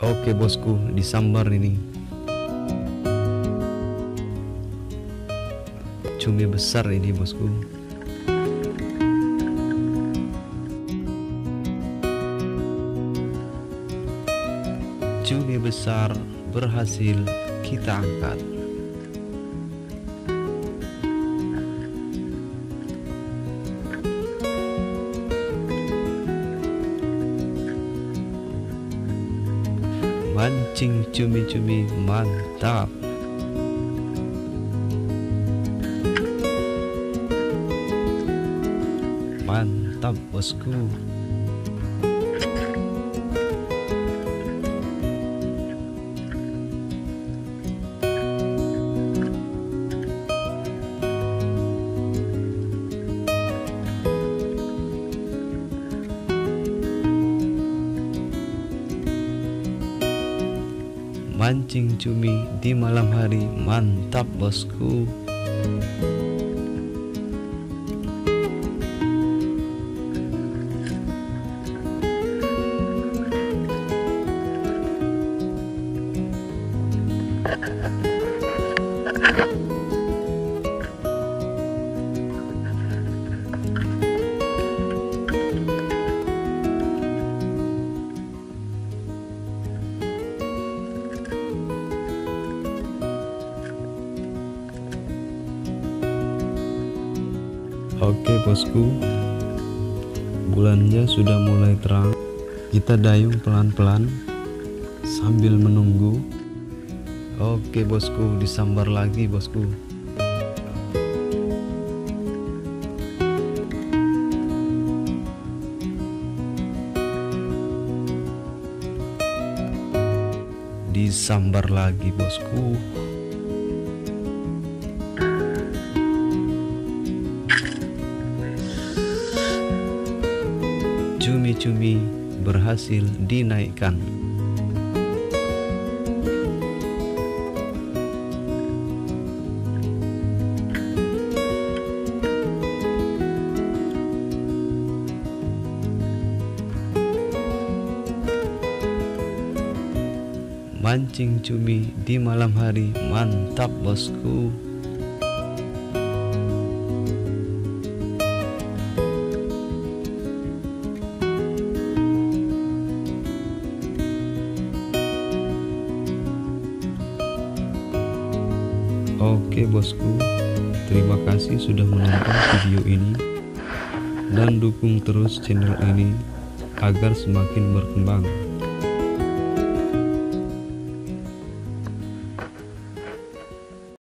Oke bosku, disambar ini. Cumi besar ini bosku. Cumi besar berhasil kita angkat. Mancing cumi-cumi mantap. Mantap bosku. Mancing cumi di malam hari mantap bosku. Oke bosku. Bulannya sudah mulai terang. Kita dayung pelan-pelan Sambil menunggu. Oke bosku disambar lagi bosku. Disambar lagi bosku cumi-cumi berhasil dinaikkan. Mancing cumi di malam hari mantap bosku. Oke bosku, terima kasih sudah menonton video ini dan dukung terus channel ini agar semakin berkembang.